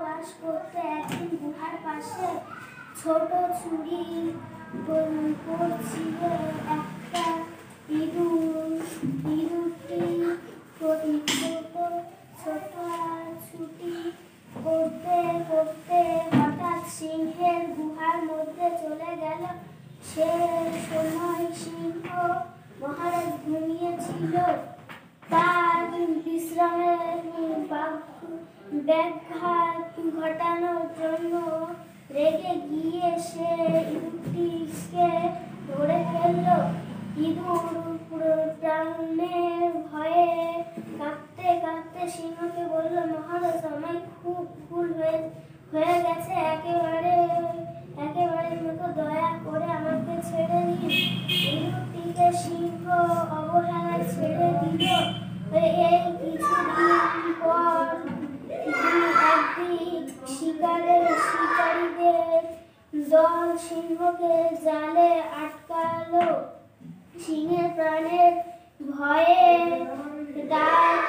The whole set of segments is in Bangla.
বাস করতে একদিন গুহার পাশে ছোট প- পড়ছিল একটা ইঁদুর ইঁদুরটি ছোট ছোট ছুটি করতে করতে হঠাৎ সিংহের গুহার মধ্যে চলে গেল। সে সময় সিংহ মহারাজ ঘুমিয়েছিল। বিশ্রামের ব্যাঘাত ঘটানোর জন্য রেগে গিয়ে সে ইঁদুরটিকে ধরে ফেলল। ইঁদুর দল সিংহকে জালে আটকালো সিংহের প্রাণের ভয়ে ডাক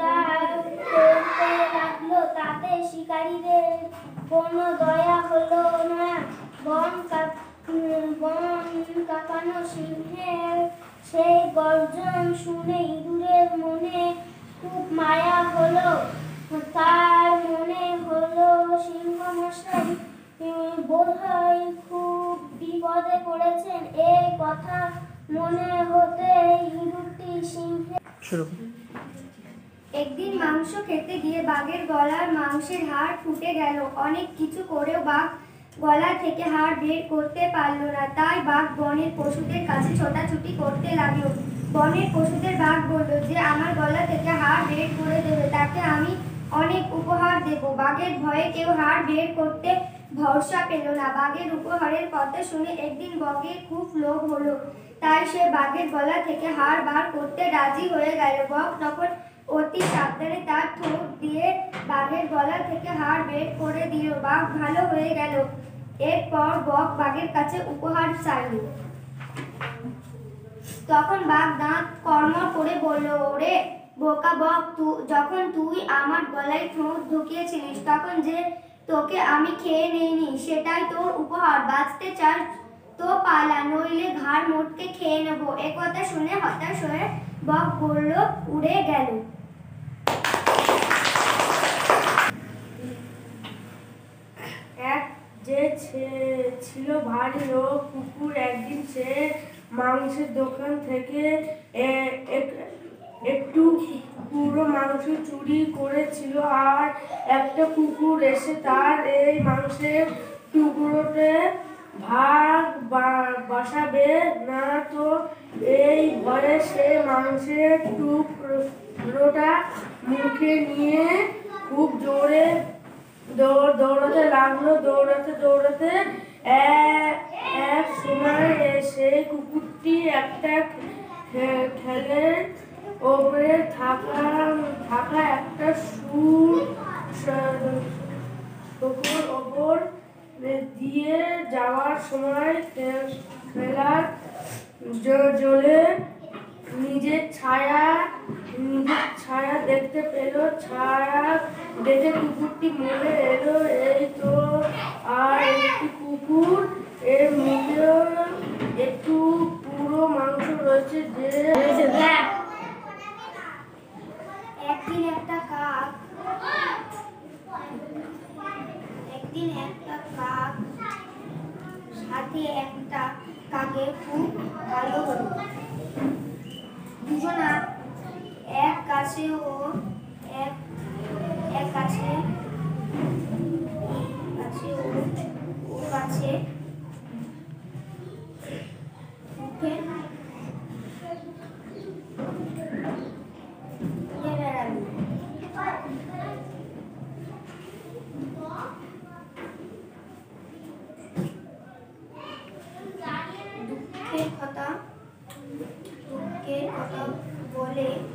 ডাক করতে লাগল। তাতে শিকারীদের কোনো দয়া হলো না। বন বন কাঁপানো সিংহের সেই গর্জন শুনে ইঁদুরের মনে খুব মায়া হলো। তার খুব বিপদে পড়েছেন। এই কথা মনে হতে ইঁদুরটি সিংহে একদিন মাংস খেতে গিয়ে বাঘের গলার মাংসের হাড় ফুটে গেল। অনেক কিছু করেও বাঘ গলা থেকে হাড় বের করতে পারল না। তাই বাঘ বনের পশুদের কাছে ছোটাছুটি করতে লাগল। বনের পশুদের বাঘ বলল যে আমার গলা থেকে হাড় বের করে দেবে তাকে আমি অনেক উপহার দেব। বাঘের ভয়ে কেউ হাড় বের করতে ভরসা পেল না। বাঘের উপহারের কথা শুনে একদিন বকের খুব লোভ হলো। তাই সে বাঘের গলা থেকে হাড় বার করতে রাজি হয়ে গেল। বক তখন অতি সাবধানে তার ঠোঁট দিয়ে বাঘের গলা থেকে হাড় বের করে দিল। বাঘ ভালো হয়ে গেল। এরপর বক বাঘের কাছে উপহার চাইল। তখন বাঘ দাঁত কর্ম করে বলল, ওরে বোকা বক, তু, যখন তুই আমার গলায় ঠোঁট ঢুকিয়েছিলিস, তখন যে তোকে আমি খেয়ে নেইনি, সেটাই তোর উপহার। বাঁচতে চাস তো পালা, নইলে ঘাড় মোটকে খেয়ে নেব। একথা শুনে হতাশ হয়ে বক বলল, উড়ে গেল। এক যে ছিল ভারী লোক, কুকুর একদিন সে মাংসের দোকান থেকে একটু পুরো মাংস চুরি করেছিল আর একটা কুকুর এসে তার এই মাংসের টুকরোতে ভাগ বসাবে। না তো, এই ভয়ে সে মাংসের টুকরোটা মুখে নিয়ে খুব জোরে দৌড়, দৌড়াতে লাগল। দৌড়াতে দৌড়াতে এক সময় সেই কুকুরটি একটা খে- খেলের ওপরে থাকা থাকা একটা সুর শুকুর ওপর দিয়ে যাওয়ার সময় খেলার জলে নিজের ছায়া নিজের ছায়া দেখতে পেল, ছায়া দেখে কুকুরটি মনে এলো, এই তো আর একটি কুকুর, এর মুখে একটু পুরো মাংস রয়েছে যে একদিন একটা কাক একদিন একটা কাক সাথে একটা কাকে খুব ভালো হলো। দুজনা এক কাছে ও बोले